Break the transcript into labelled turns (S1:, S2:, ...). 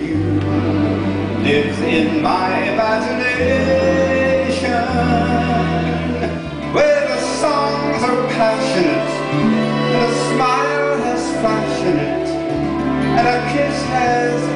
S1: you lives in my imagination, where the songs are passionate, and a smile has fashion it, and a kiss has